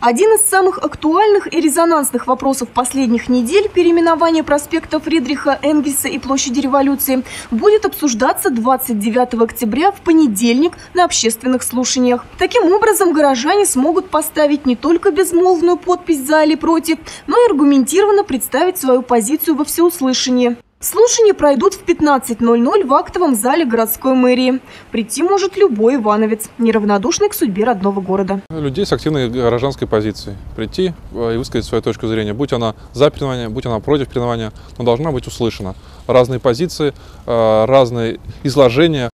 Один из самых актуальных и резонансных вопросов последних недель – переименование проспекта Фридриха Энгельса и площади революции – будет обсуждаться 29 октября в понедельник на общественных слушаниях. Таким образом, горожане смогут поставить не только безмолвную подпись «за» или «против», но и аргументированно представить свою позицию во всеуслышание. Слушания пройдут в 15.00 в актовом зале городской мэрии. Прийти может любой ивановец, неравнодушный к судьбе родного города. Людей с активной гражданской позицией. Прийти э, и высказать свою точку зрения. Будь она за переименование, будь она против переименования, но должна быть услышана. Разные позиции, э, разные изложения